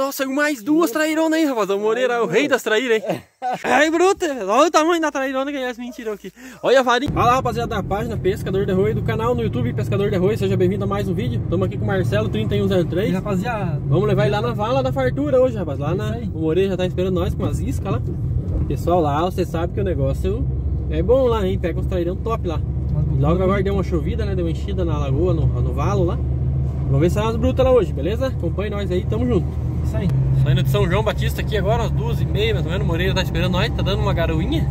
Nossa, saiu mais duas traironas aí, rapaz. O Moreira é o rei das traíras, hein? Ai, bruta. Olha o tamanho da trairona que a Yasmin tirou aqui. Olha a varinha. Fala, rapaziada da página Pescador de Arroio, do canal no YouTube Pescador de Arroio. Seja bem-vindo a mais um vídeo. Estamos aqui com o Marcelo, 3103. rapaziada. Vamos levar ele lá na vala da fartura hoje, rapaz. Lá na... O Moreira já tá esperando nós com as iscas lá. Pessoal, lá você sabe que o negócio é bom lá, hein? Pega uns trairão top lá. E logo agora deu uma chovida, né? Deu uma enchida na lagoa, no, no valo lá. Vamos ver se sai umas brutas lá hoje, beleza? Acompanhe nós aí, tamo junto. Aí. Saindo de São João Batista aqui agora, às duas e meia, mais ou menos. O Moreira tá esperando nós, tá dando uma garoinha.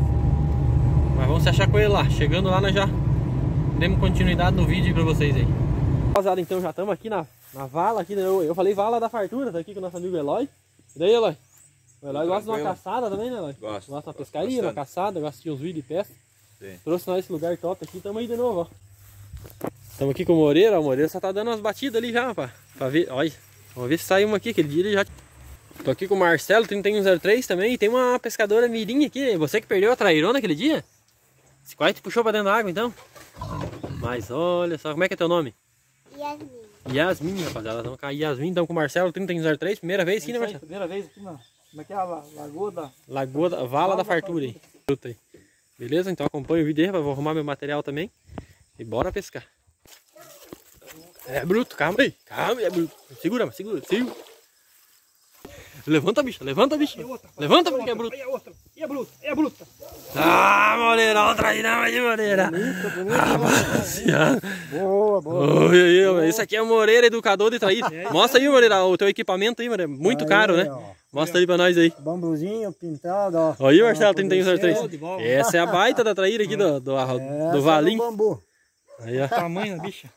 Mas vamos se achar com ele lá. Chegando lá, nós já demos continuidade no vídeo pra vocês aí. Rapaziada, então já estamos aqui na, na vala, aqui, né? eu, eu falei vala da fartura, tá aqui com o nosso amigo Eloy. E daí, Eloy? O Eloy gosta de uma caçada também, né, Eloy? Gosto. Gosta de uma pescaria, uma Bastante. caçada, gosta de uns vídeos de pesca. Sim. Trouxe nós esse lugar top aqui, tamo aí de novo, ó. Estamos aqui com o Moreira, o Moreira só tá dando umas batidas ali já, rapaz. Pra ver, olha. Vamos ver se sai uma aqui, aquele dia ele já... Tô aqui com o Marcelo, 3103 também, e tem uma pescadora mirinha aqui. Você que perdeu a trairona aquele dia? Esse quase te puxou pra dentro da água, então? Mas olha só, como é que é teu nome? Yasmin. Yasmin, rapaziada. Com a Yasmin, estamos com o Marcelo, 3103, primeira vez aqui, né, Marcelo? Primeira vez aqui na. Como é que é a la- lagoa da. Lagoa da, Vala da Fartura. Fruta aí. Beleza? Então acompanha o vídeo aí. Vou arrumar meu material também. E bora pescar. É bruto, calma aí. Calma aí, é bruto. Segura, mas segura, segura. Levanta, bicha, levanta, bicha. Levanta, porque é bruto. E a outra. E a bruta. E a bruta. Ah, Moreira, olha o trairão aí, Moreira. Rapaziada. Boa, boa. Oi, aí, ó, esse aqui é o Moreira, educador de traíra. Mostra aí, Moreira, o teu equipamento aí, Moreira. Muito caro, né? Mostra aí pra nós aí. Bambuzinho pintado, ó. Olha aí, Marcelo, Pra 3103. poder ser. Essa é a baita da traíra aqui do, do, do é Valim. bambu. Aí, ó. Tamanho da bicha.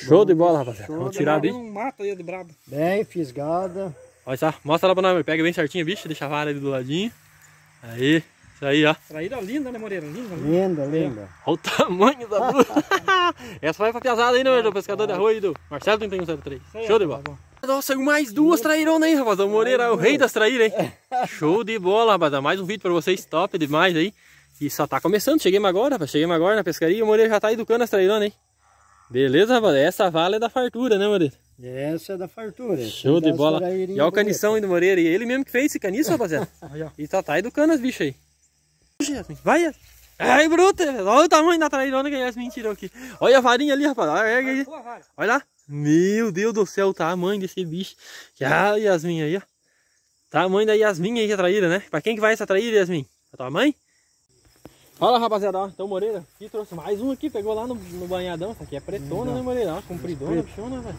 Show de bola, rapaziada. Show Vamos tirar bem. Um mato aí de brabo. Bem fisgada. Olha só, mostra lá pra nós, pega bem certinho a bicha, deixa a vara ali do ladinho. Aí, isso aí, ó. Traíra linda, né, Moreira? Linda, linda. Linda, linda. Olha o tamanho da bruta. Essa vai pra piazada aí, né, do pescador de arroz aí do Marcelo 3103. Isso aí, Show de bola. tá. Nossa, saiu mais duas traironas aí, rapaz. O Moreira é o rei das traíras, hein? Show de bola, rapaz. Mais um vídeo pra vocês, top demais aí. E só tá começando, cheguemos agora, rapaz. Cheguemos agora na pescaria o Moreira já tá educando as traironas, hein? Beleza, rapaz? Essa vala é da fartura, né, Moreira? Essa é da fartura. Show de bola. E olha o canição aí do Moreira. E ele mesmo que fez esse caniço, rapaziada. E só tá educando as bichas aí. Vai. Ai, bruta. Olha o tamanho da trairona que a Yasmin tirou aqui. Olha a varinha ali, rapaz. Olha. Olha lá. Meu Deus do céu, o tamanho desse bicho. Que a Yasmin aí, ó. Tamanho da Yasmin aí, a traíra, né? Pra quem que vai essa traíra, Yasmin? Pra tua mãe? Fala, rapaziada. ó. Então, Moreira, aqui trouxe mais um aqui. Pegou lá no, no banhadão. Essa aqui é pretona, né, Moreira? Ó, compridona, bichona, velho.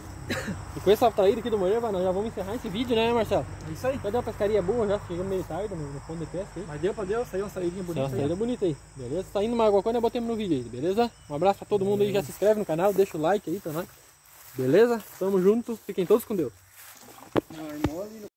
E com essa traíra aqui do Moreira, vai, nós já vamos encerrar esse vídeo, né, Marcelo? É Isso aí. Já deu uma pescaria boa já, chegamos meio tarde no, no fundo de pesca aí. Mas deu pra Deus, saiu uma saídinha Tá bonita uma aí. saída bonita aí, beleza? Tá indo mais alguma coisa, botemos no vídeo aí, beleza? Um abraço pra todo mundo aí, já se inscreve no canal, deixa o like aí pra nós. Beleza? Tamo junto, fiquem todos com Deus.